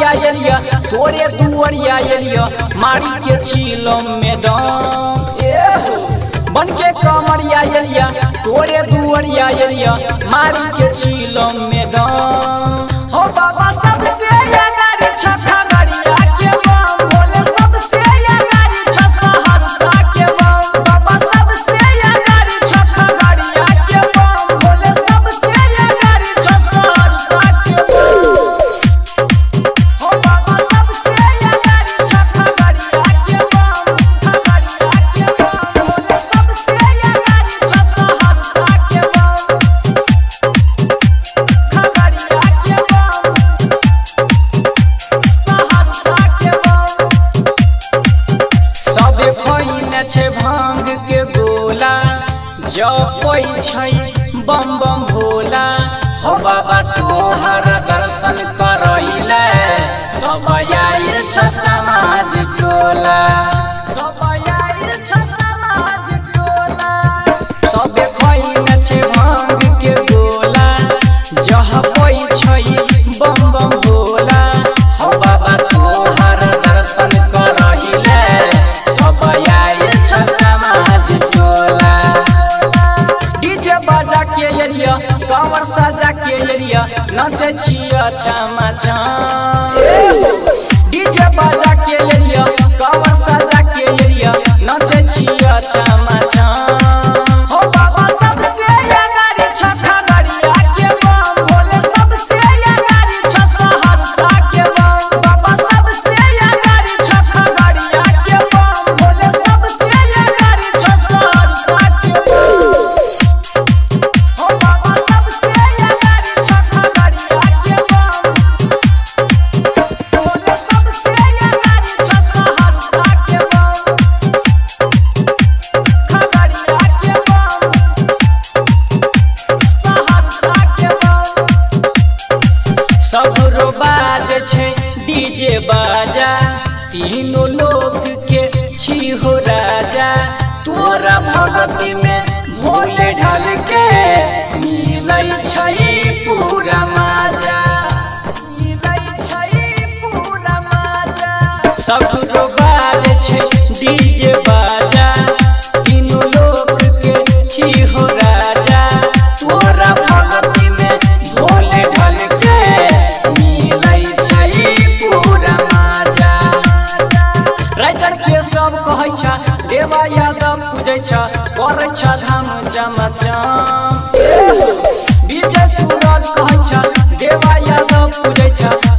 के एलिया तोरे दुआरिया एलिया मारी के चीलम मैडम बन के कमरिया एलिया तोरे दुआरिया एलिया मारी के चीलम में छै भाँग के गोला जपै छै, बम बम भोला हो बाबा, तोहर दर्शन करैले सब आयल छ समाज टोला। सब आयल छ समाज टोला। सबे खैने छै भाँग के गोला जहपै छै, बम बम भोला हो बाबा, तोहर दर्शन करहिले एरिया कांवर साजा के एरिया नाचे छिया छमा छम। डीजे बाजा के एरिया। डीजे बाजा तीनों लोग के छी हो राजा तोरा भगती में भोले ढल के मिलै छै पूरा माजा मिलै छै पूरा माजा सबरो बाज छै डीजे बाजा तीनों लोग के छी और छधाम जमचम विजय सूरज कहै छ देवा यादव पूजै छ